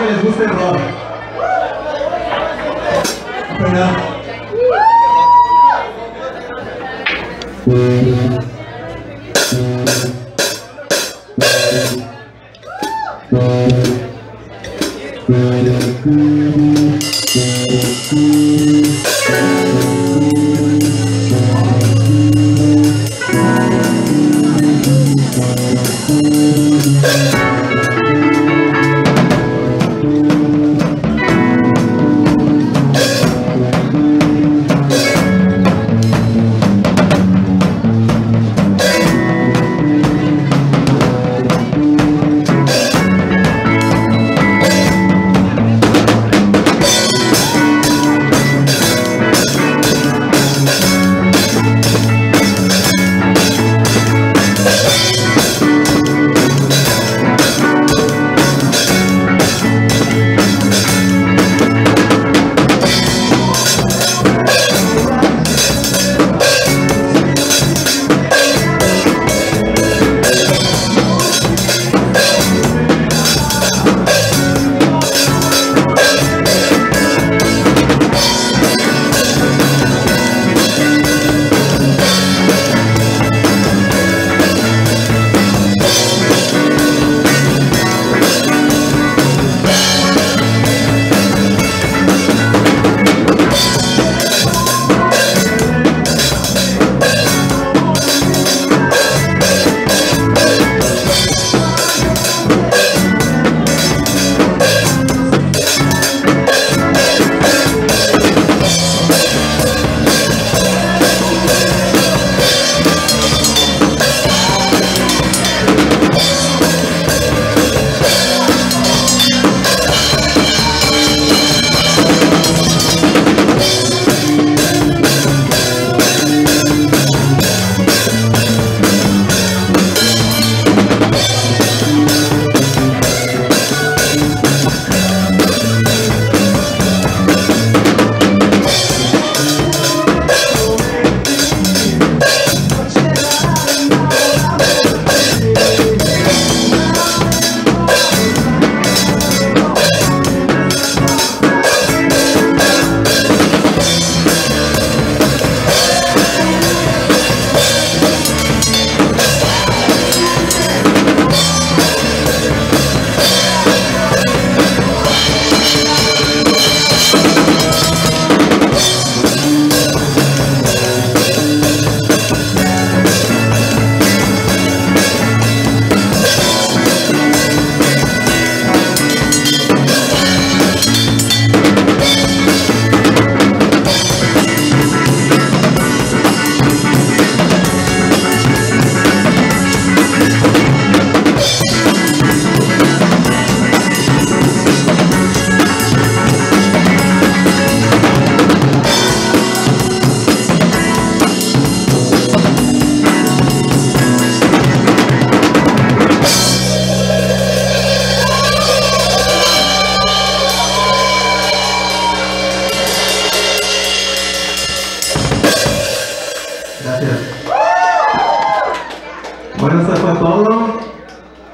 que les guste el rock. Pero...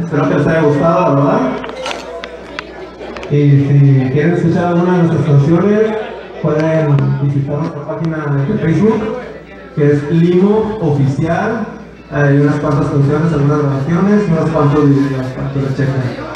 Espero que les haya gustado, ¿verdad? Y si quieren escuchar alguna de nuestras canciones, pueden visitar nuestra página de Facebook, que es Limo Oficial. Hay unas cuantas canciones, algunas grabaciones unas cuantas de las para checas.